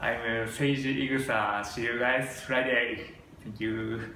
I'm uh, Seiji Igusa. See you guys Friday. Thank you.